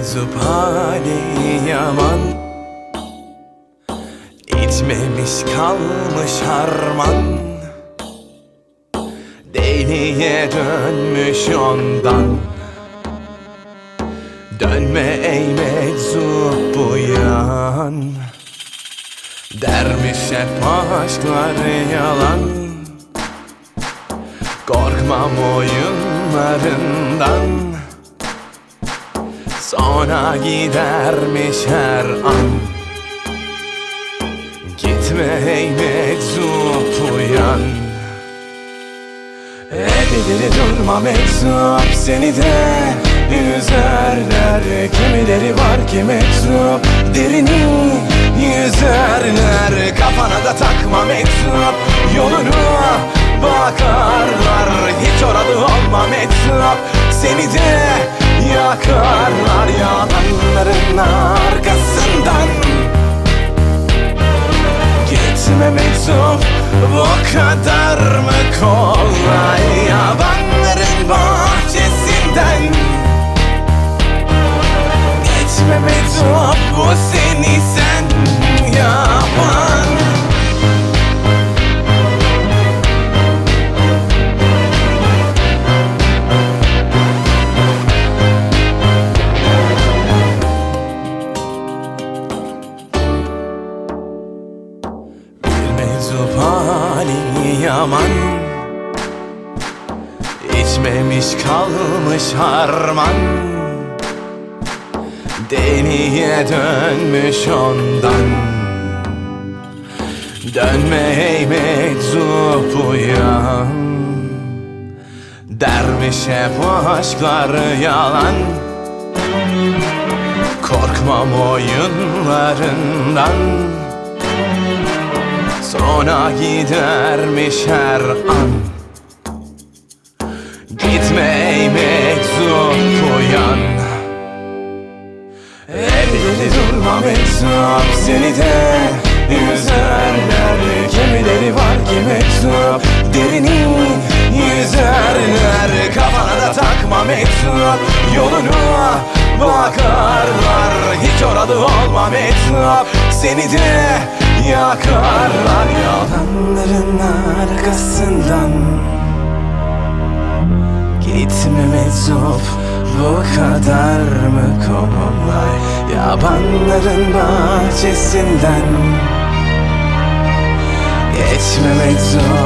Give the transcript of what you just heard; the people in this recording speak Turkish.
hali yaman. İtmemiş kalmış harman. Deliye dönmüş ondan. Dönme ey meczup bu yan. Dermiş hep aşklar yalan. Korkmam oyunlarından Sonra gidermiş her an. Gitme ey meczup uyan Elleri durma meczup seni de Yüzerler. Kimileri var ki meczup Derini yüzerler. Kafana da takma meczup Yolunu bakarlar. Hiç oralı olma meczup Seni de yakarlar Yalanların meczup hali yaman. İçmemiş kalmış harman. Deliye dönmüş ondan. Dönme ey meczup uyan Dermiş hep aşklar yalan. Korkmam oyunlarından Sonra gidermiş her an. Gitme ey meczup uyan Elleri durma meczup seni de Yüzerler. Kimileri var ki meczup Derini yüzerler. Kafana da takma meczup Yolunu bakarlar Hiç oralı olma meczup Seni de yakarlar Yalanların arkasından Gitme meczup bu kadar mı kolay? Yabanların bahçesinden Geçme meczup